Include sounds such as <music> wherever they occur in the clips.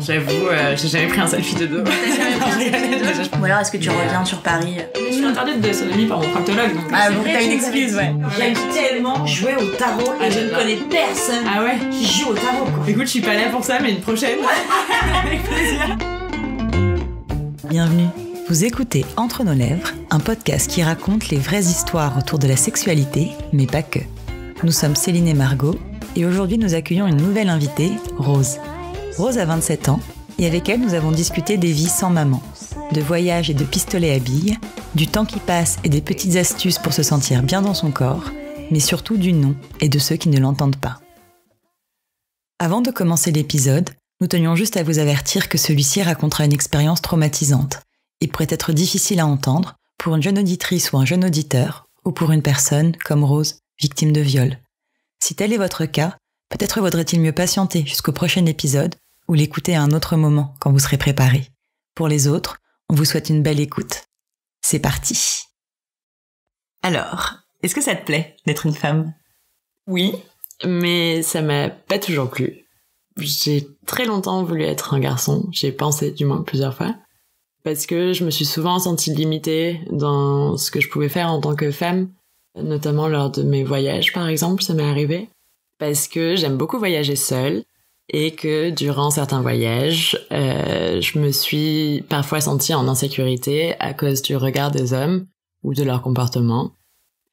J'avoue, euh, j'ai jamais pris un selfie de dos. <laughs> Ou alors est-ce que tu reviens sur Paris? Je suis interdite de sodomie par mon proctologue. Donc Ah vrai, t'as une excuse, ouais. J'aime tellement jouer au tarot et Ah, je ne connais personne Ah ouais? qui joue au tarot quoi. Écoute, je suis pas là pour ça, mais une prochaine. <laughs> Avec plaisir. Bienvenue. Vous écoutez Entre nos lèvres, un podcast qui raconte les vraies histoires autour de la sexualité, mais pas que. Nous sommes Céline et Margot, et aujourd'hui nous accueillons une nouvelle invitée, Rose. Rose a 27 ans, et avec elle nous avons discuté des vies sans maman, de voyages et de pistolets à billes, du temps qui passe et des petites astuces pour se sentir bien dans son corps, mais surtout du non et de ceux qui ne l'entendent pas. Avant de commencer l'épisode, nous tenions juste à vous avertir que celui-ci racontera une expérience traumatisante et pourrait être difficile à entendre pour une jeune auditrice ou un jeune auditeur, ou pour une personne, comme Rose, victime de viol. Si tel est votre cas, peut-être vaudrait-il mieux patienter jusqu'au prochain épisode ou l'écouter à un autre moment quand vous serez préparé. Pour les autres, on vous souhaite une belle écoute. C'est parti. Alors, est-ce que ça te plaît d'être une femme? Oui, mais ça m'a pas toujours plu. J'ai très longtemps voulu être un garçon, j'ai pensé du moins plusieurs fois, parce que je me suis souvent sentie limitée dans ce que je pouvais faire en tant que femme, notamment lors de mes voyages par exemple, ça m'est arrivé, parce que j'aime beaucoup voyager seule, et que durant certains voyages, euh, je me suis parfois sentie en insécurité à cause du regard des hommes ou de leur comportement.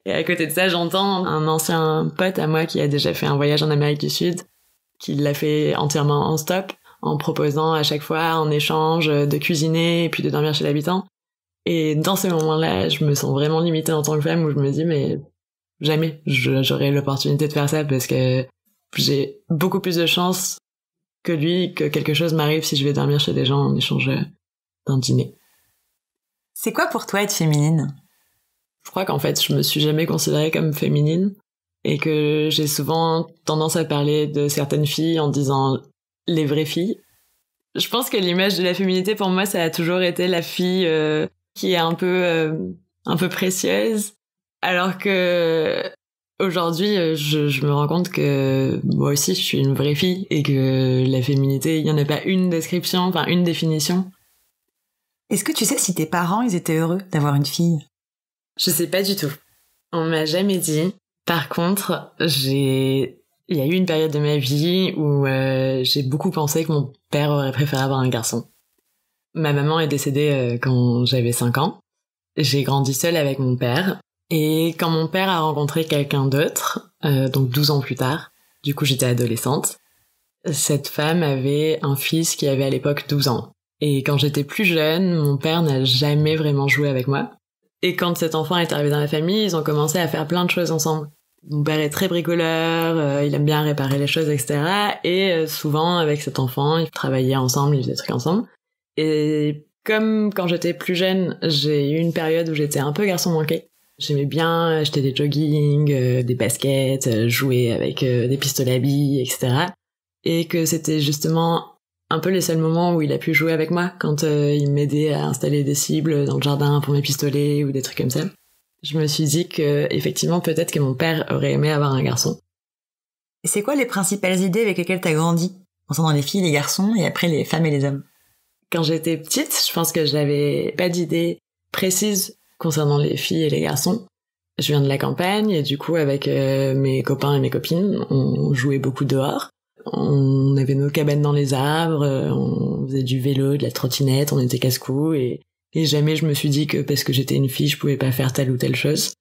Et à côté de ça, j'entends un ancien pote à moi qui a déjà fait un voyage en Amérique du Sud, qui l'a fait entièrement en stop, en proposant à chaque fois en échange de cuisiner et puis de dormir chez l'habitant. Et dans ces moments-là, je me sens vraiment limitée en tant que femme où je me dis mais jamais j'aurai l'opportunité de faire ça parce que j'ai beaucoup plus de chances que lui que quelque chose m'arrive si je vais dormir chez des gens en échange d'un dîner. C'est quoi pour toi être féminine? Je crois qu'en fait, je me suis jamais considérée comme féminine et que j'ai souvent tendance à parler de certaines filles en disant les vraies filles. Je pense que l'image de la féminité pour moi, ça a toujours été la fille euh, qui est un peu euh, un peu précieuse, alors que aujourd'hui, euh, je, je me rends compte que moi aussi, je suis une vraie fille et que la féminité, il y en a pas une description, enfin une définition. Est-ce que tu sais si tes parents, ils étaient heureux d'avoir une fille? Je sais pas du tout. On m'a jamais dit. Par contre, j'ai, il y a eu une période de ma vie où euh, j'ai beaucoup pensé que mon père aurait préféré avoir un garçon. Ma maman est décédée euh, quand j'avais 5 ans. J'ai grandi seule avec mon père. Et quand mon père a rencontré quelqu'un d'autre, euh, donc 12 ans plus tard, du coup j'étais adolescente, cette femme avait un fils qui avait à l'époque 12 ans. Et quand j'étais plus jeune, mon père n'a jamais vraiment joué avec moi. Et quand cet enfant est arrivé dans la famille, ils ont commencé à faire plein de choses ensemble. Mon père est très bricoleur, euh, il aime bien réparer les choses, etc. Et euh, souvent, avec cet enfant, ils travaillaient ensemble, ils faisaient des trucs ensemble. Et comme quand j'étais plus jeune, j'ai eu une période où j'étais un peu garçon manqué. J'aimais bien acheter des jogging, euh, des baskets, euh, jouer avec euh, des pistolets à billes, etc. Et que c'était justement un peu les seuls moments où il a pu jouer avec moi quand il m'aidait à installer des cibles dans le jardin pour mes pistolets ou des trucs comme ça. Je me suis dit que effectivement peut-être que mon père aurait aimé avoir un garçon. C'est quoi les principales idées avec lesquelles t'as grandi? Concernant les filles, les garçons, et après les femmes et les hommes? Quand j'étais petite, je pense que j'avais pas d'idée précise concernant les filles et les garçons. Je viens de la campagne et du coup avec euh, mes copains et mes copines, on jouait beaucoup dehors. On avait nos cabanes dans les arbres, euh, on faisait du vélo, de la trottinette, on était casse-cou et, et jamais je me suis dit que parce que j'étais une fille, je pouvais pas faire telle ou telle chose.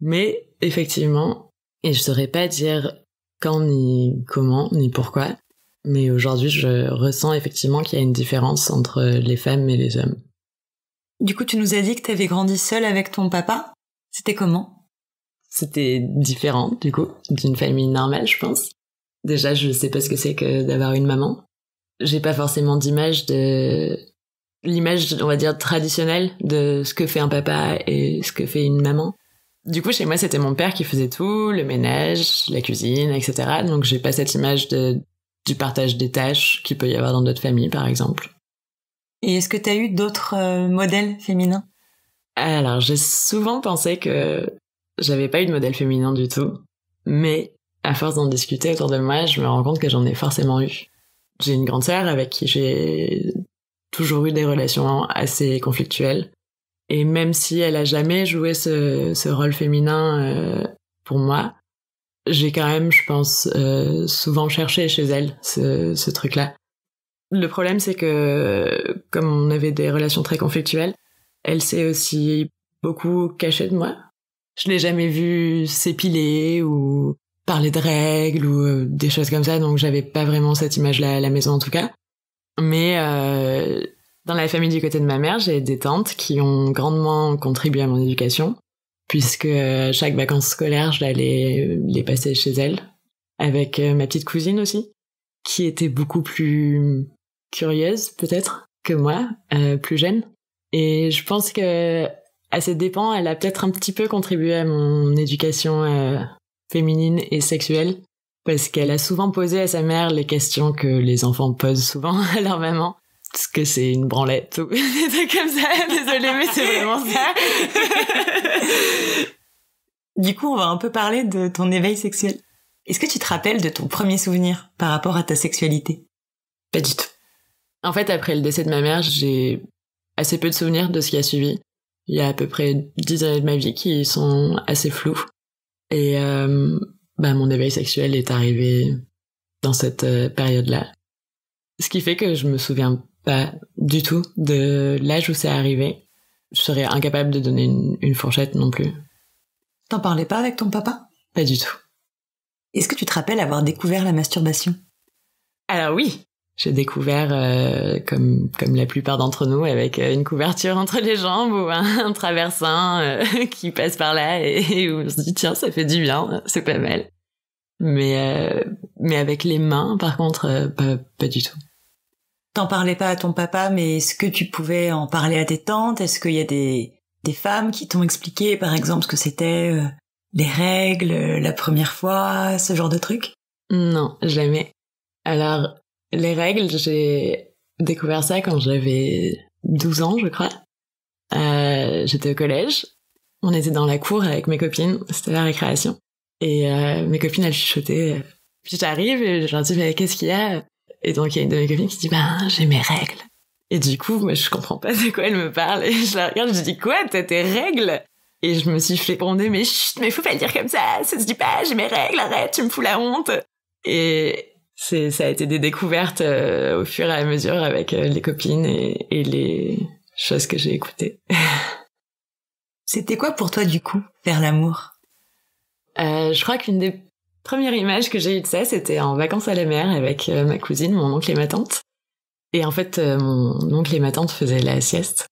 Mais effectivement, et je saurais pas dire quand ni comment ni pourquoi, mais aujourd'hui je ressens effectivement qu'il y a une différence entre les femmes et les hommes. Du coup, tu nous as dit que t'avais grandi seule avec ton papa. C'était comment? C'était différent du coup d'une famille normale, je pense. Déjà, je sais pas ce que c'est que d'avoir une maman. J'ai pas forcément d'image de l'image, on va dire traditionnelle de ce que fait un papa et ce que fait une maman. Du coup, chez moi, c'était mon père qui faisait tout, le ménage, la cuisine, etc. Donc, j'ai pas cette image de du partage des tâches qu'il peut y avoir dans d'autres familles, par exemple. Et est-ce que t'as eu d'autres euh, modèles féminins? Alors, j'ai souvent pensé que j'avais pas eu de modèle féminin du tout, mais à force d'en discuter autour de moi, je me rends compte que j'en ai forcément eu. J'ai une grande sœur avec qui j'ai toujours eu des relations assez conflictuelles. Et même si elle a jamais joué ce, rôle féminin euh, pour moi, j'ai quand même, je pense, euh, souvent cherché chez elle ce truc-là. Le problème, c'est que comme on avait des relations très conflictuelles, elle s'est aussi beaucoup cachée de moi. Je l'ai jamais vue s'épiler ou parler de règles ou euh, des choses comme ça, donc j'avais pas vraiment cette image-là à la maison en tout cas. Mais euh, dans la famille du côté de ma mère, j'ai des tantes qui ont grandement contribué à mon éducation, puisque euh, chaque vacances scolaires, j'allais les passer chez elles, avec euh, ma petite cousine aussi, qui était beaucoup plus curieuse peut-être que moi, euh, plus jeune. Et je pense que à ses dépens, elle a peut-être un petit peu contribué à mon éducation euh, féminine et sexuelle, parce qu'elle a souvent posé à sa mère les questions que les enfants posent souvent <laughs> à leur maman. Parce que c'est une branlette ou <laughs> des trucs comme ça. <laughs> Désolée, mais c'est vraiment ça. Du coup, on va un peu parler de ton éveil sexuel. Est-ce que tu te rappelles de ton premier souvenir par rapport à ta sexualité? Pas du tout. En fait, après le décès de ma mère, j'ai assez peu de souvenirs de ce qui a suivi. Il y a à peu près dix années de ma vie qui sont assez floues. Et euh, bah, mon éveil sexuel est arrivé dans cette euh, période-là. Ce qui fait que je me souviens pas du tout de l'âge où c'est arrivé. Je serais incapable de donner une, une fourchette non plus. T'en parlais pas avec ton papa? Pas du tout. Est-ce que tu te rappelles avoir découvert la masturbation? Alors oui, j'ai découvert, euh, comme, comme la plupart d'entre nous, avec euh, une couverture entre les jambes ou un, un traversin euh, <laughs> qui passe par là et, et où on se dit tiens ça fait du bien, c'est pas mal. Mais euh, mais avec les mains par contre pas, pas du tout. T'en parlais pas à ton papa, mais est-ce que tu pouvais en parler à tes tantes? Est-ce qu'il y a des, des femmes qui t'ont expliqué, par exemple, ce que c'était les règles, la première fois, ce genre de trucs? Non, jamais. Alors, les règles, j'ai découvert ça quand j'avais 12 ans, je crois. Euh, J'étais au collège. On était dans la cour avec mes copines. C'était la récréation. Et euh, mes copines, elles chuchotaient. Puis j'arrive et je leur dis, mais qu'est-ce qu'il y a? Et donc, il y a une de mes copines qui dit, ben, j'ai mes règles. Et du coup, moi, je comprends pas de quoi elle me parle. Et je la regarde, je dis, quoi, t'as tes règles? Et je me suis fait mais chut, mais faut pas le dire comme ça, ça se dit pas, j'ai mes règles, arrête, tu me fous la honte. Et c'est, ça a été des découvertes euh, au fur et à mesure avec euh, les copines et, et les choses que j'ai écoutées. <laughs> C'était quoi pour toi, du coup, faire l'amour? Euh, je crois qu'une des premières images que j'ai eues de ça, c'était en vacances à la mer avec euh, ma cousine, mon oncle et ma tante. Et en fait, euh, mon oncle et ma tante faisaient la sieste.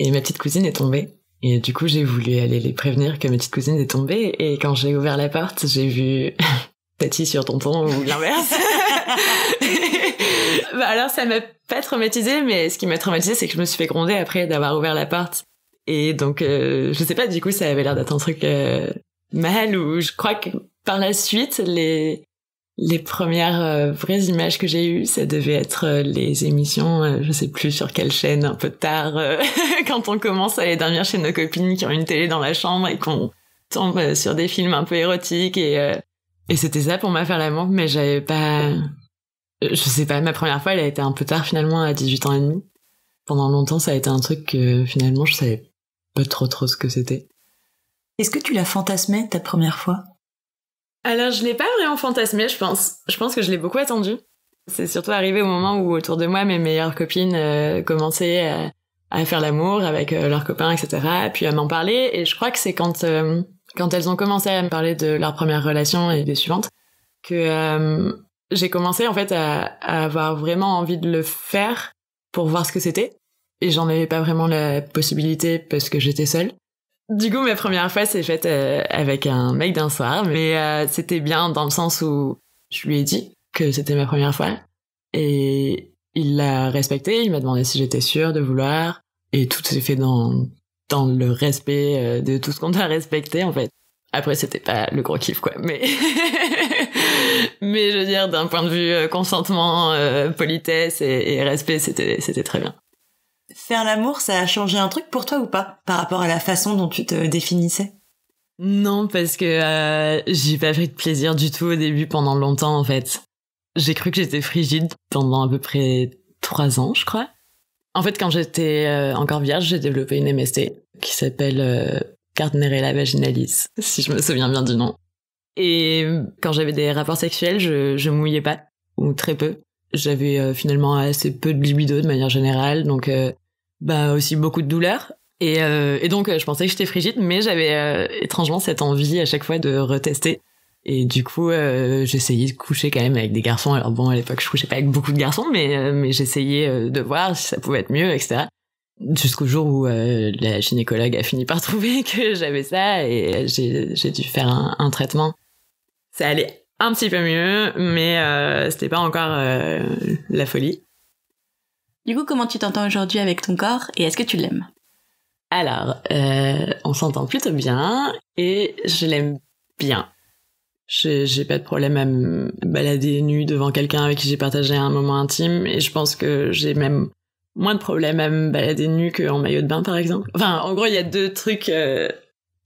Et ma petite cousine est tombée. Et du coup, j'ai voulu aller les prévenir que ma petite cousine est tombée. Et quand j'ai ouvert la porte, j'ai vu <laughs> Tati sur tonton ou l'inverse. <laughs> <laughs> bah alors, ça m'a pas traumatisé, mais ce qui m'a traumatisé, c'est que je me suis fait gronder après d'avoir ouvert la porte. Et donc, euh, je sais pas, du coup, ça avait l'air d'être un truc euh, mal ou je crois que par la suite, les les premières euh, vraies images que j'ai eues, ça devait être euh, les émissions, euh, je sais plus sur quelle chaîne, un peu tard, <laughs> quand on commence à aller dormir chez nos copines qui ont une télé dans la chambre et qu'on tombe sur des films un peu érotiques et et c'était ça pour moi faire l'amour, mais j'avais pas, je sais pas, ma première fois elle a été un peu tard finalement à 18 ans et demi. Pendant longtemps ça a été un truc que finalement je savais pas trop trop ce que c'était. Est-ce que tu l'as fantasmé ta première fois? Alors, je l'ai pas vraiment fantasmé, je pense. Je pense que je l'ai beaucoup attendu. C'est surtout arrivé au moment où autour de moi, mes meilleures copines euh, commençaient à, à faire l'amour avec euh, leurs copains, etc. Puis à m'en parler. Et je crois que c'est quand euh, quand elles ont commencé à me parler de leur première relation et des suivantes que euh, j'ai commencé en fait à, avoir vraiment envie de le faire pour voir ce que c'était. Et j'en avais pas vraiment la possibilité parce que j'étais seule. Du coup, ma première fois s'est faite euh, avec un mec d'un soir, mais euh, c'était bien dans le sens où je lui ai dit que c'était ma première fois. Et il l'a respecté, il m'a demandé si j'étais sûre de vouloir. Et tout s'est fait dans, dans le respect euh, de tout ce qu'on doit respecter, en fait. Après, c'était pas le gros kiff, quoi. Mais, <laughs> mais je veux dire, d'un point de vue euh, consentement, euh, politesse et, et respect, c'était, c'était très bien. Faire l'amour, ça a changé un truc pour toi ou pas Par rapport à la façon dont tu te définissais? Non, parce que euh, j'ai pas pris de plaisir du tout au début pendant longtemps, en fait. j'ai cru que j'étais frigide pendant à peu près trois ans, je crois. En fait, quand j'étais euh, encore vierge, j'ai développé une MST qui s'appelle euh, Gardnerella vaginalis, si je me souviens bien du nom. Et quand j'avais des rapports sexuels, je, je mouillais pas, ou très peu. J'avais euh, finalement assez peu de libido de manière générale, donc euh, bah aussi beaucoup de douleur. Et, euh, et donc je pensais que j'étais frigide, mais j'avais étrangement cette envie à chaque fois de retester. Et du coup, j'essayais de coucher quand même avec des garçons. Alors bon, à l'époque, je couchais pas avec beaucoup de garçons, mais mais j'essayais de voir si ça pouvait être mieux, etc. Jusqu'au jour où la gynécologue a fini par <laughs> trouver que j'avais ça et j'ai dû faire un, un traitement ça allait un petit peu mieux, mais euh, c'était pas encore euh, la folie. Du coup, comment tu t'entends aujourd'hui avec ton corps et est-ce que tu l'aimes? Alors, euh, on s'entend plutôt bien et je l'aime bien. J'ai pas de problème à me balader nu devant quelqu'un avec qui j'ai partagé un moment intime et je pense que j'ai même moins de problème à me balader nu qu'en maillot de bain par exemple. Enfin, en gros, il y a deux trucs euh,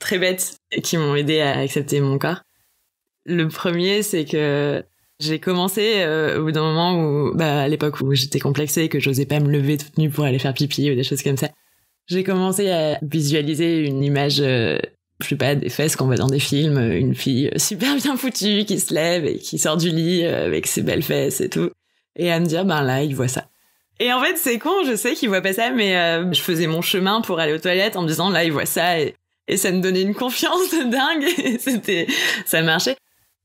très bêtes qui m'ont aidé à accepter mon corps. Le premier, c'est que j'ai commencé euh, au bout d'un moment où, bah, à l'époque où j'étais complexée, que j'osais pas me lever toute nue pour aller faire pipi ou des choses comme ça. J'ai commencé à visualiser une image, euh, je sais pas, des fesses qu'on voit dans des films, une fille super bien foutue qui se lève et qui sort du lit euh, avec ses belles fesses et tout, et à me dire, ben là, il voit ça. Et en fait, c'est con, je sais qu'il voit pas ça, mais je faisais mon chemin pour aller aux toilettes en me disant, là, il voit ça, et, ça me donnait une confiance de dingue, <laughs> c'était, ça marchait.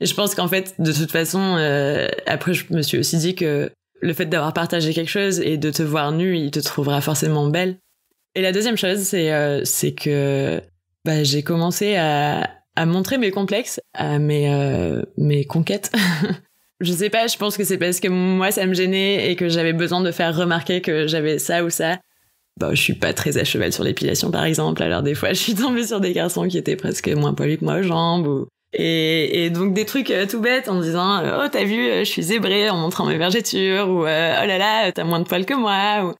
Et je pense qu'en fait, de toute façon, euh, après, je me suis aussi dit que le fait d'avoir partagé quelque chose et de te voir nue, il te trouvera forcément belle. Et la deuxième chose, c'est euh, c'est que bah, j'ai commencé à, à montrer mes complexes, à mes euh, mes conquêtes. <laughs> je sais pas, je pense que c'est parce que moi ça me gênait et que j'avais besoin de faire remarquer que j'avais ça ou ça. Bah, je suis pas très à cheval sur l'épilation par exemple, alors des fois <laughs> je suis tombée sur des garçons qui étaient presque moins poilus que moi aux jambes ou et, et, donc des trucs euh, tout bêtes en disant oh t'as vu euh, je suis zébrée en montrant mes vergetures ou euh, oh là là t'as moins de poils que moi ou...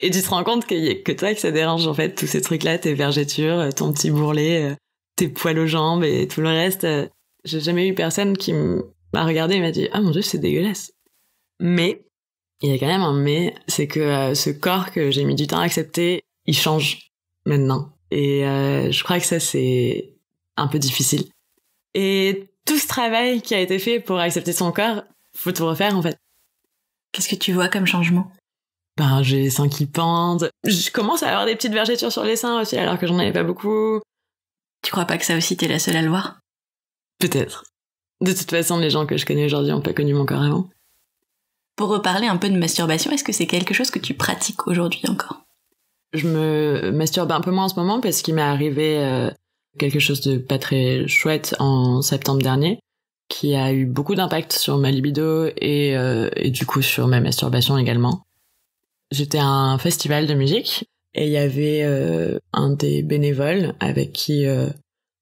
et tu te rends compte qu'il y a que toi que ça dérange en fait tous ces trucs là tes vergetures ton petit bourrelet tes poils aux jambes et tout le reste j'ai jamais eu personne qui m'a regardé et m'a dit ah mon dieu c'est dégueulasse mais il y a quand même un mais c'est que ce corps que j'ai mis du temps à accepter il change maintenant. Et je crois que ça c'est un peu difficile. Et tout ce travail qui a été fait pour accepter son corps, faut tout refaire en fait. Qu'est-ce que tu vois comme changement? Ben j'ai les seins qui pendent. Je commence à avoir des petites vergetures sur les seins aussi alors que j'en avais pas beaucoup. Tu crois pas que ça aussi t'es la seule à le voir? Peut-être. De toute façon, les gens que je connais aujourd'hui ont pas connu mon corps avant. Pour reparler un peu de masturbation, est-ce que c'est quelque chose que tu pratiques aujourd'hui encore? Je me masturbe un peu moins en ce moment parce qu'il m'est arrivé euh, quelque chose de pas très chouette en septembre dernier qui a eu beaucoup d'impact sur ma libido et, euh, et du coup sur ma masturbation également. J'étais à un festival de musique et il y avait euh, un des bénévoles avec qui euh,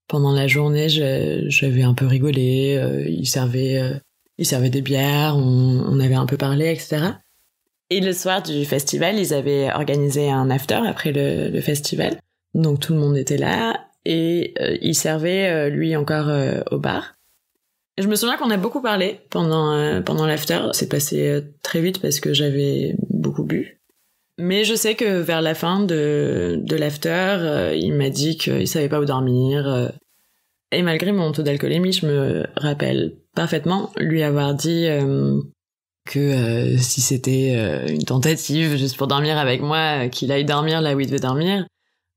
pendant la journée j'avais un peu rigolé, il servait il servait des bières, on, avait un peu parlé, etc. Et le soir du festival, ils avaient organisé un after après le, festival. Donc tout le monde était là et euh, il servait euh, lui encore euh, au bar. Je me souviens qu'on a beaucoup parlé pendant pendant l'after. C'est passé très vite parce que j'avais beaucoup bu. Mais je sais que vers la fin de de l'after, il m'a dit qu'il savait pas où dormir. et malgré mon taux d'alcoolémie, je me rappelle parfaitement lui avoir dit que si c'était une tentative juste pour dormir avec moi, qu'il aille dormir là où il devait dormir,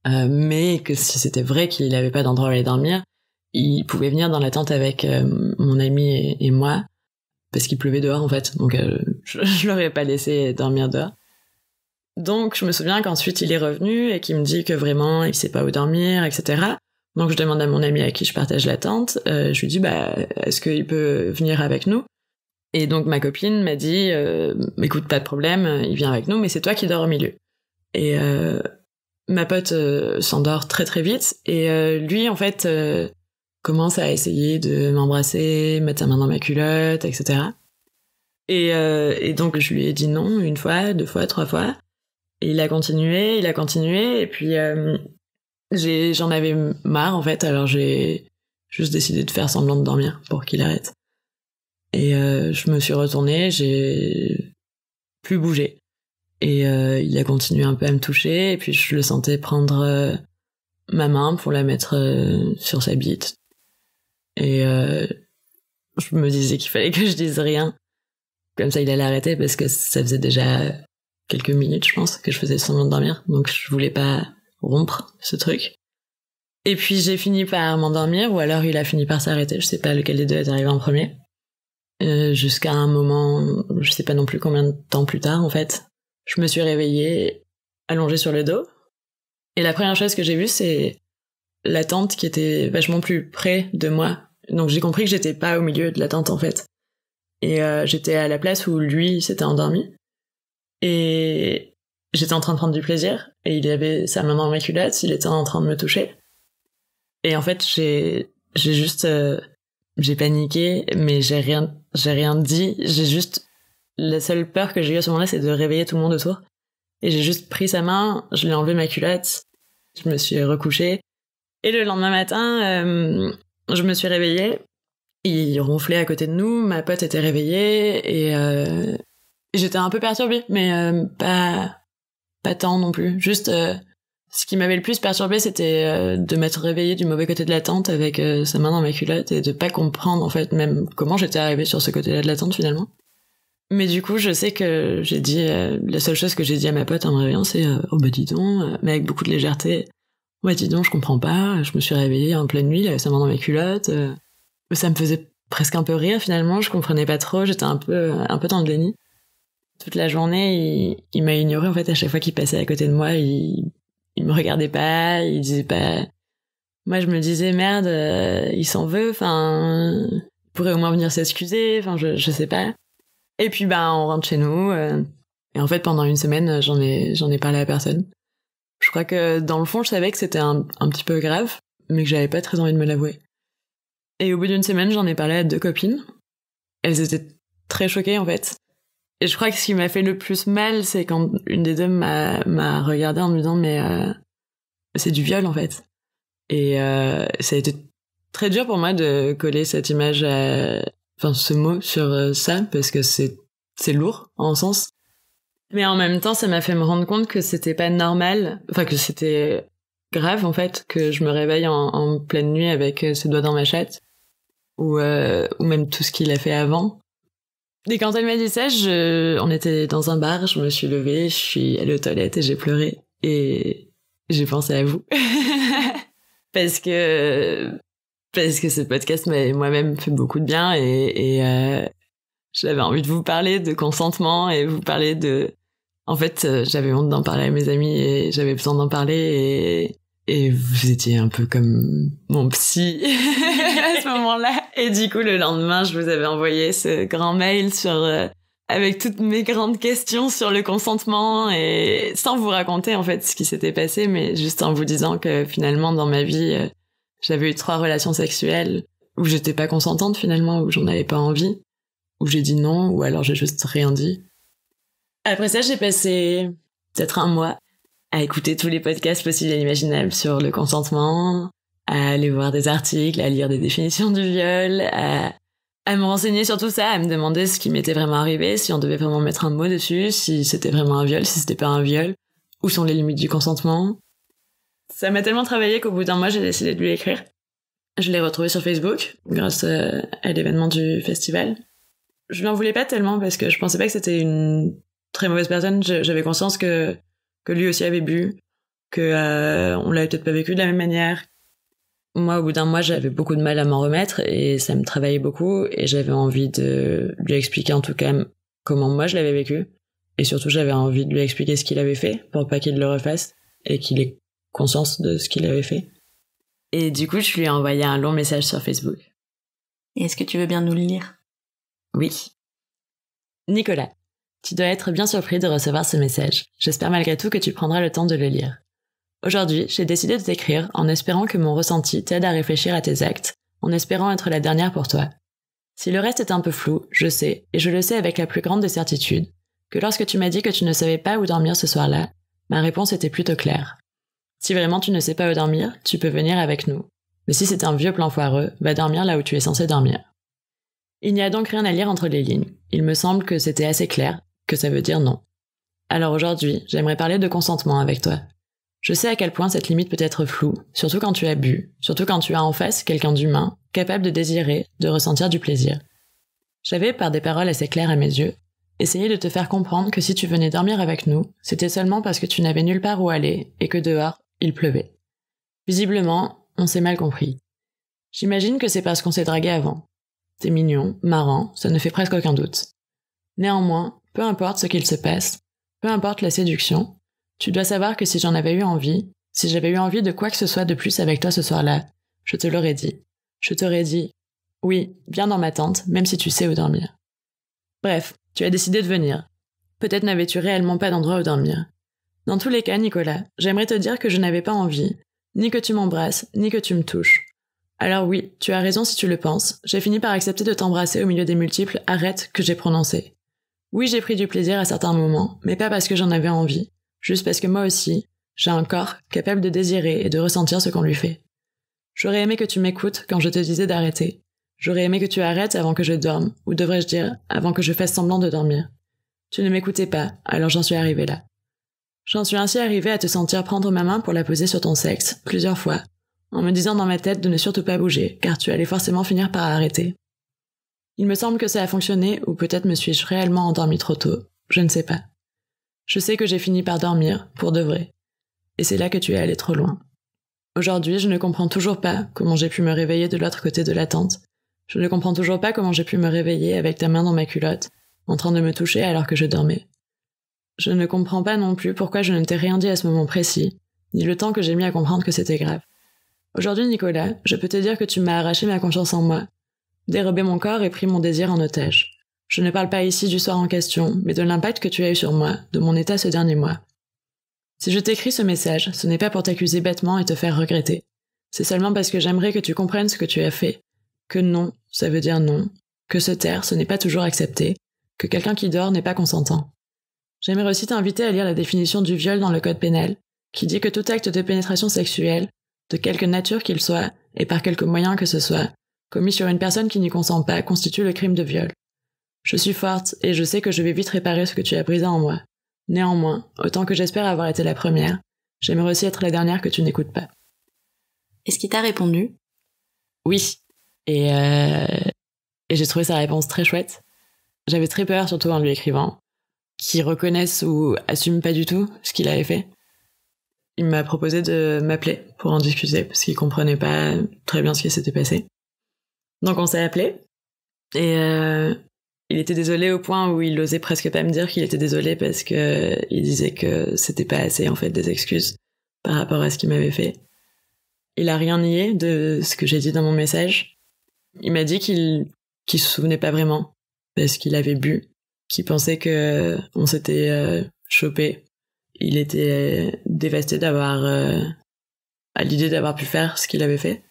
euh, mais que si c'était vrai qu'il n'avait pas d'endroit où aller dormir, il pouvait venir dans la tente avec euh, mon ami et, moi, parce qu'il pleuvait dehors en fait, donc euh, je, <laughs> je l'aurais pas laissé dormir dehors. Donc je me souviens qu'ensuite il est revenu et qu'il me dit que vraiment il sait pas où dormir, etc. Donc je demande à mon ami à qui je partage la tente, je lui dis bah est-ce qu'il peut venir avec nous? Et donc ma copine m'a dit écoute pas de problème, il vient avec nous, mais c'est toi qui dors au milieu. Et ma pote euh, s'endort très très vite et euh, lui en fait euh, commence à essayer de m'embrasser, mettre sa main dans ma culotte, etc. Et, et, donc je lui ai dit non une fois, deux fois, trois fois. Et il a continué, il a continué et puis j'ai j'en avais marre en fait alors j'ai juste décidé de faire semblant de dormir pour qu'il arrête. Et euh, je me suis retournée, j'ai plus bougé. Et euh, il a continué un peu à me toucher, et puis je le sentais prendre euh, ma main pour la mettre euh, sur sa bite. Et euh, je me disais qu'il fallait que je dise rien. Comme ça, il allait arrêter parce que ça faisait déjà quelques minutes, je pense, que je faisais semblant de dormir. Donc je voulais pas rompre ce truc. Et puis j'ai fini par m'endormir, ou alors il a fini par s'arrêter. Je sais pas lequel des deux est arrivé en premier. Euh, Jusqu'à un moment, je sais pas non plus combien de temps plus tard, en fait, je me suis réveillée, allongée sur le dos. Et la première chose que j'ai vue, c'est la tente qui était vachement plus près de moi. Donc j'ai compris que j'étais pas au milieu de la tente, en fait. Et euh, j'étais à la place où lui s'était endormi. Et j'étais en train de prendre du plaisir. Et il avait sa main dans ma culotte, il était en train de me toucher. Et en fait, j'ai j'ai juste euh, j'ai paniqué, mais j'ai rien j'ai rien dit. J'ai juste la seule peur que j'ai eue à ce moment-là, c'est de réveiller tout le monde autour. Et j'ai juste pris sa main, je lui ai enlevé ma culotte, je me suis recouchée. Et le lendemain matin, euh, je me suis réveillée. Il ronflait à côté de nous, ma pote était réveillée et euh, j'étais un peu perturbée, mais euh, pas pas tant non plus. Juste euh, ce qui m'avait le plus perturbée, c'était de m'être réveillée du mauvais côté de la tente avec sa main dans ma culotte et de pas comprendre en fait même comment j'étais arrivée sur ce côté-là de la tente finalement. Mais du coup, je sais que j'ai dit la seule chose que j'ai dit à ma pote en me réveillant, c'est oh bah dis donc, mais avec beaucoup de légèreté. Ouais, dis donc, je comprends pas. Je me suis réveillée en pleine nuit, sa main dans ma culotte. euh. Ça me faisait presque un peu rire finalement. Je comprenais pas trop. J'étais un peu un peu dans le déni. Toute la journée, il, il m'a ignoré en fait. À chaque fois qu'il passait à côté de moi, il il me regardait pas. Il disait pas. Moi, je me disais merde, euh, il s'en veut. Enfin, il pourrait au moins venir s'excuser. Enfin, je je sais pas. Et puis ben on rentre chez nous. euh, et en fait pendant une semaine j'en ai j'en ai parlé à personne. Je crois que dans le fond je savais que c'était un, un petit peu grave, mais que j'avais pas très envie de me l'avouer. Et au bout d'une semaine j'en ai parlé à deux copines. Elles étaient très choquées en fait. Et je crois que ce qui m'a fait le plus mal c'est quand une des deux m'a regardé en me disant mais euh, c'est du viol en fait. Et euh, ça a été très dur pour moi de coller cette image enfin ce mot sur euh, ça parce que c'est lourd en sens mais en même temps ça m'a fait me rendre compte que c'était pas normal enfin que c'était grave en fait que je me réveille en, pleine nuit avec euh, ses doigts dans ma chatte ou euh, ou même tout ce qu'il a fait avant. Et quand elle m'a dit ça je on était dans un bar je me suis levée je suis allée aux toilettes et j'ai pleuré. Et j'ai pensé à vous. <laughs> Parce que parce que ce podcast m'a moi-même fait beaucoup de bien et, et euh, j'avais envie de vous parler de consentement et vous parler de en fait euh, j'avais honte d'en parler à mes amis et j'avais besoin d'en parler et vous étiez un peu comme mon psy <laughs> à ce moment-là et du coup le lendemain je vous avais envoyé ce grand mail euh, avec toutes mes grandes questions sur le consentement et sans vous raconter en fait ce qui s'était passé mais juste en vous disant que finalement dans ma vie euh, j'avais eu trois relations sexuelles où j'étais pas consentante finalement, où j'en avais pas envie, où j'ai dit non, ou alors j'ai juste rien dit. Après ça, j'ai passé peut-être un mois à écouter tous les podcasts possibles et imaginables sur le consentement, à aller voir des articles, à lire des définitions du viol, à, me renseigner sur tout ça, à me demander ce qui m'était vraiment arrivé, si on devait vraiment mettre un mot dessus, si c'était vraiment un viol, si c'était pas un viol, où sont les limites du consentement. Ça m'a tellement travaillé qu'au bout d'un mois, j'ai décidé de lui écrire. Je l'ai retrouvé sur Facebook, grâce euh, à l'événement du festival. Je lui en voulais pas tellement parce que je pensais pas que c'était une très mauvaise personne. J'avais conscience que, que lui aussi avait bu, que euh, on l'avait peut-être pas vécu de la même manière. Moi, au bout d'un mois, j'avais beaucoup de mal à m'en remettre et ça me travaillait beaucoup et j'avais envie de lui expliquer en tout cas comment moi je l'avais vécu. Et surtout, j'avais envie de lui expliquer ce qu'il avait fait pour pas qu'il le refasse et qu'il ait conscience de ce qu'il avait fait. Et du coup, je lui ai envoyé un long message sur Facebook. Est-ce que tu veux bien nous le lire? Oui. Nicolas, tu dois être bien surpris de recevoir ce message. J'espère malgré tout que tu prendras le temps de le lire. Aujourd'hui, j'ai décidé de t'écrire en espérant que mon ressenti t'aide à réfléchir à tes actes, en espérant être la dernière pour toi. Si le reste est un peu flou, je sais, et je le sais avec la plus grande des certitudes, que lorsque tu m'as dit que tu ne savais pas où dormir ce soir-là, ma réponse était plutôt claire. Si vraiment tu ne sais pas où dormir, tu peux venir avec nous. Mais si c'est un vieux plan foireux, va dormir là où tu es censé dormir. Il n'y a donc rien à lire entre les lignes. Il me semble que c'était assez clair, que ça veut dire non. Alors aujourd'hui, j'aimerais parler de consentement avec toi. Je sais à quel point cette limite peut être floue, surtout quand tu as bu, surtout quand tu as en face quelqu'un d'humain, capable de désirer, de ressentir du plaisir. J'avais, par des paroles assez claires à mes yeux, essayé de te faire comprendre que si tu venais dormir avec nous, c'était seulement parce que tu n'avais nulle part où aller et que dehors, il pleuvait. Visiblement, on s'est mal compris. J'imagine que c'est parce qu'on s'est dragué avant. T'es mignon, marrant, ça ne fait presque aucun doute. Néanmoins, peu importe ce qu'il se passe, peu importe la séduction, tu dois savoir que si j'en avais eu envie, si j'avais eu envie de quoi que ce soit de plus avec toi ce soir-là, je te l'aurais dit. Je t'aurais dit, oui, viens dans ma tente, même si tu sais où dormir. Bref, tu as décidé de venir. Peut-être n'avais-tu réellement pas d'endroit où dormir. Dans tous les cas, Nicolas, j'aimerais te dire que je n'avais pas envie, ni que tu m'embrasses, ni que tu me touches. Alors oui, tu as raison si tu le penses, j'ai fini par accepter de t'embrasser au milieu des multiples arrêtes que j'ai prononcées. Oui, j'ai pris du plaisir à certains moments, mais pas parce que j'en avais envie, juste parce que moi aussi, j'ai un corps capable de désirer et de ressentir ce qu'on lui fait. J'aurais aimé que tu m'écoutes quand je te disais d'arrêter. J'aurais aimé que tu arrêtes avant que je dorme, ou devrais-je dire, avant que je fasse semblant de dormir. Tu ne m'écoutais pas, alors j'en suis arrivée là. J'en suis ainsi arrivée à te sentir prendre ma main pour la poser sur ton sexe, plusieurs fois, en me disant dans ma tête de ne surtout pas bouger, car tu allais forcément finir par arrêter. Il me semble que ça a fonctionné, ou peut-être me suis-je réellement endormie trop tôt, je ne sais pas. Je sais que j'ai fini par dormir, pour de vrai. Et c'est là que tu es allé trop loin. Aujourd'hui, je ne comprends toujours pas comment j'ai pu me réveiller de l'autre côté de la tente. Je ne comprends toujours pas comment j'ai pu me réveiller avec ta main dans ma culotte, en train de me toucher alors que je dormais. Je ne comprends pas non plus pourquoi je ne t'ai rien dit à ce moment précis, ni le temps que j'ai mis à comprendre que c'était grave. Aujourd'hui, Nicolas, je peux te dire que tu m'as arraché ma confiance en moi, dérobé mon corps et pris mon désir en otage. Je ne parle pas ici du soir en question, mais de l'impact que tu as eu sur moi, de mon état ce dernier mois. Si je t'écris ce message, ce n'est pas pour t'accuser bêtement et te faire regretter. C'est seulement parce que j'aimerais que tu comprennes ce que tu as fait. Que non, ça veut dire non. Que se taire, ce n'est pas toujours accepté. Que quelqu'un qui dort n'est pas consentant. J'aimerais aussi t'inviter à lire la définition du viol dans le code pénal, qui dit que tout acte de pénétration sexuelle, de quelque nature qu'il soit, et par quelque moyen que ce soit, commis sur une personne qui n'y consent pas, constitue le crime de viol. Je suis forte et je sais que je vais vite réparer ce que tu as brisé en moi. Néanmoins, autant que j'espère avoir été la première, j'aimerais aussi être la dernière que tu n'écoutes pas. Est-ce qu'il t'a répondu? Oui. Et, euh, et j'ai trouvé sa réponse très chouette. J'avais très peur, surtout en lui écrivant, qu'il reconnaisse ou assume pas du tout ce qu'il avait fait. Il m'a proposé de m'appeler pour en discuter parce qu'il comprenait pas très bien ce qui s'était passé. Donc on s'est appelé et euh, il était désolé au point où il osait presque pas me dire qu'il était désolé parce que il disait que c'était pas assez en fait des excuses par rapport à ce qu'il m'avait fait. Il a rien nié de ce que j'ai dit dans mon message. Il m'a dit qu'il qu'il se souvenait pas vraiment parce qu'il avait bu, qu'il pensait que on s'était euh, chopé. Il était dévasté d'avoir euh, à l'idée d'avoir pu faire ce qu'il avait fait.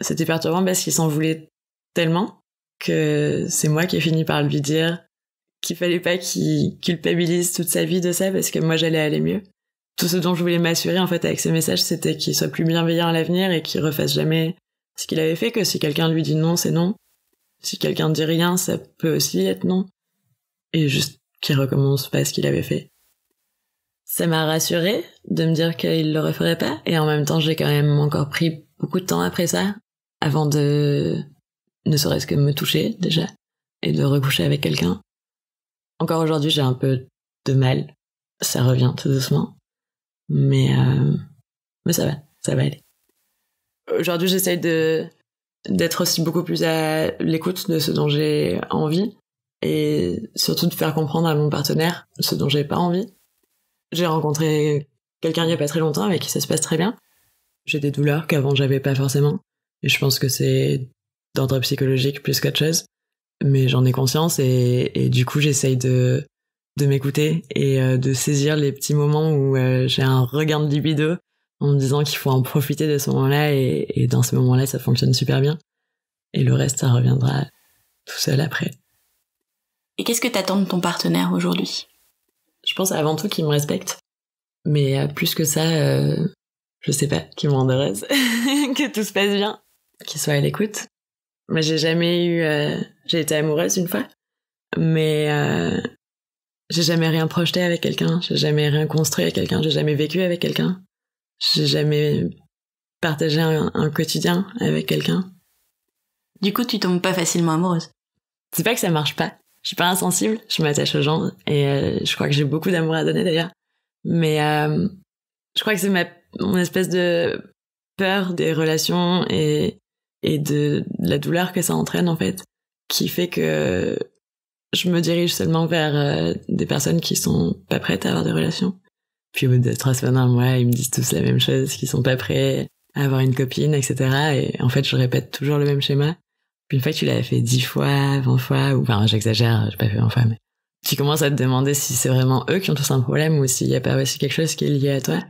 C'était perturbant parce qu'il s'en voulait tellement que c'est moi qui ai fini par lui dire qu'il fallait pas qu'il culpabilise toute sa vie de ça parce que moi j'allais aller mieux. Tout ce dont je voulais m'assurer en fait avec ce message, c'était qu'il soit plus bienveillant à l'avenir et qu'il refasse jamais ce qu'il avait fait, que si quelqu'un lui dit non, c'est non. Si quelqu'un dit rien, ça peut aussi être non. Et juste qu'il recommence pas ce qu'il avait fait. Ça m'a rassuré de me dire qu'il le referait pas, et en même temps j'ai quand même encore pris beaucoup de temps après ça, avant de ne serait-ce que me toucher déjà, et de recoucher avec quelqu'un. Encore aujourd'hui, j'ai un peu de mal. Ça revient tout doucement. Mais, euh, mais ça va, ça va aller. Aujourd'hui, j'essaye de, d'être aussi beaucoup plus à l'écoute de ce dont j'ai envie et surtout de faire comprendre à mon partenaire ce dont j'ai pas envie. J'ai rencontré quelqu'un il y a pas très longtemps avec qui ça se passe très bien. J'ai des douleurs qu'avant j'avais pas forcément. Et je pense que c'est d'ordre psychologique plus qu'autre chose. Mais j'en ai conscience et, et du coup j'essaye de, de m'écouter et euh, de saisir les petits moments où euh, j'ai un regain de libido en me disant qu'il faut en profiter de ce moment-là et, et dans ce moment-là ça fonctionne super bien. Et le reste ça reviendra tout seul après. Et qu'est-ce que t'attends de ton partenaire aujourd'hui? Je pense avant tout qu'il me respecte. Mais euh, plus que ça, euh, je sais pas, qu'il me rende heureuse, que tout se passe bien, qu'il soit à l'écoute, Moi, j'ai jamais eu. euh, J'ai été amoureuse une fois, mais euh, j'ai jamais rien projeté avec quelqu'un. J'ai jamais rien construit avec quelqu'un. J'ai jamais vécu avec quelqu'un. J'ai jamais partagé un, un quotidien avec quelqu'un. Du coup, tu tombes pas facilement amoureuse. C'est pas que ça marche pas. Je suis pas insensible. Je m'attache aux gens et euh, je crois que j'ai beaucoup d'amour à donner d'ailleurs. Mais je crois que c'est ma mon espèce de peur des relations et et de, la douleur que ça entraîne en fait qui fait que je me dirige seulement vers euh, des personnes qui sont pas prêtes à avoir des relations. Puis au bout de trois semaines, un mois, ils me disent tous la même chose, qu'ils sont pas prêts à avoir une copine, etc. Et en fait, je répète toujours le même schéma. Puis une fois que tu l'as fait dix fois, vingt fois, ou enfin j'exagère, j'ai pas fait vingt fois, mais tu commences à te demander si c'est vraiment eux qui ont tous un problème ou s'il y a pas aussi quelque chose qui est lié à toi.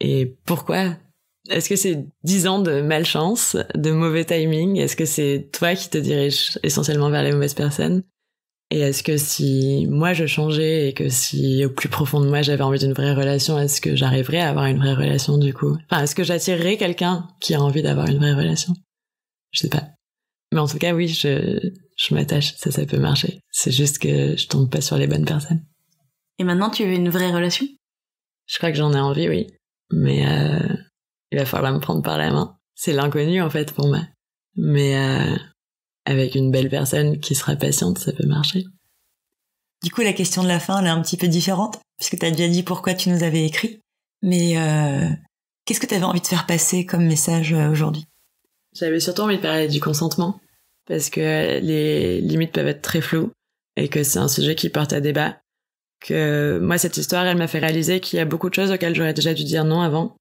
Et pourquoi Est-ce que c'est dix ans de malchance, de mauvais timing? Est-ce que c'est toi qui te diriges essentiellement vers les mauvaises personnes? Et est-ce que si moi je changeais et que si au plus profond de moi j'avais envie d'une vraie relation, est-ce que j'arriverais à avoir une vraie relation du coup? Enfin, est-ce que j'attirerais quelqu'un qui a envie d'avoir une vraie relation? Je sais pas. Mais en tout cas, oui, je, je m'attache, ça, ça peut marcher. C'est juste que je tombe pas sur les bonnes personnes. Et maintenant, tu veux une vraie relation? Je crois que j'en ai envie, oui. Mais euh, il va falloir me prendre par la main. C'est l'inconnu, en fait, pour moi. Mais euh, avec une belle personne qui sera patiente, ça peut marcher. Du coup, la question de la fin, elle est un petit peu différente, puisque tu as déjà dit pourquoi tu nous avais écrit. Mais euh, qu'est-ce que tu avais envie de faire passer comme message euh, aujourd'hui? J'avais surtout envie de parler du consentement, parce que les limites peuvent être très floues, et que c'est un sujet qui porte à débat. Que moi, cette histoire, elle m'a fait réaliser qu'il y a beaucoup de choses auxquelles j'aurais déjà dû dire non avant.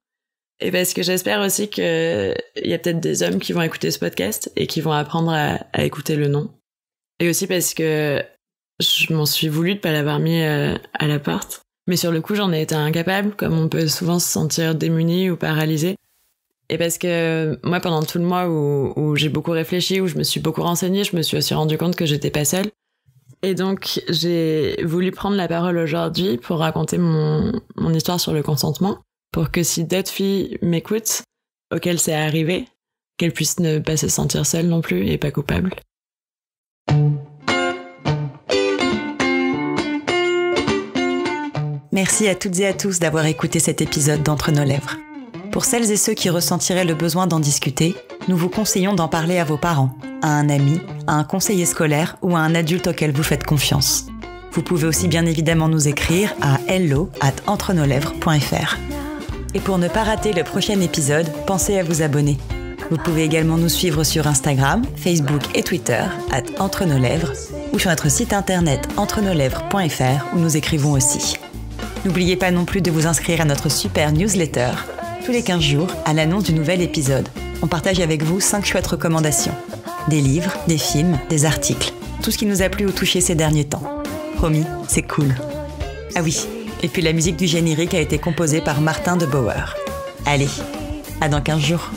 Et parce que j'espère aussi que il y a peut-être des hommes qui vont écouter ce podcast et qui vont apprendre à, écouter le non. Et aussi parce que je m'en suis voulu de pas l'avoir mis euh, à la porte. Mais sur le coup, j'en ai été incapable, comme on peut souvent se sentir démuni ou paralysé. Et parce que moi, pendant tout le mois où, j'ai beaucoup réfléchi, où je me suis beaucoup renseignée, je me suis aussi rendu compte que j'étais pas seule. Et donc, j'ai voulu prendre la parole aujourd'hui pour raconter mon histoire sur le consentement, pour que si d'autres filles m'écoutent, auxquelles c'est arrivé, qu'elles puissent ne pas se sentir seules non plus et pas coupables. Merci à toutes et à tous d'avoir écouté cet épisode d'Entre nos lèvres. Pour celles et ceux qui ressentiraient le besoin d'en discuter, nous vous conseillons d'en parler à vos parents, à un ami, à un conseiller scolaire ou à un adulte auquel vous faites confiance. Vous pouvez aussi bien évidemment nous écrire à hello at entrenoslèvres.fr. Et pour ne pas rater le prochain épisode, pensez à vous abonner. Vous pouvez également nous suivre sur Instagram, Facebook et Twitter, Entre nos lèvres, ou sur notre site internet entrenoslèvres.fr où nous écrivons aussi. N'oubliez pas non plus de vous inscrire à notre super newsletter. Tous les 15 jours, à l'annonce du nouvel épisode, on partage avec vous 5 chouettes recommandations. Des livres, des films, des articles. Tout ce qui nous a plu ou touché ces derniers temps. Promis, c'est cool. Ah oui, et puis la musique du générique a été composée par Martin de Bauer. Allez, à dans 15 jours.